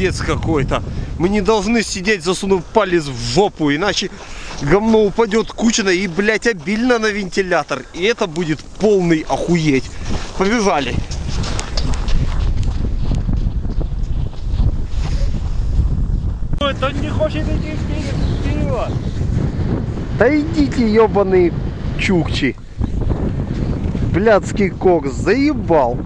пиздец какой-то. Мы не должны сидеть, засунув палец в жопу, иначе говно упадет кучно и, блядь, обильно на вентилятор. И это будет полный охуеть. Побежали. Он не хочет идти вперед. Да идите, ебаные чукчи. Блядский кокс заебал.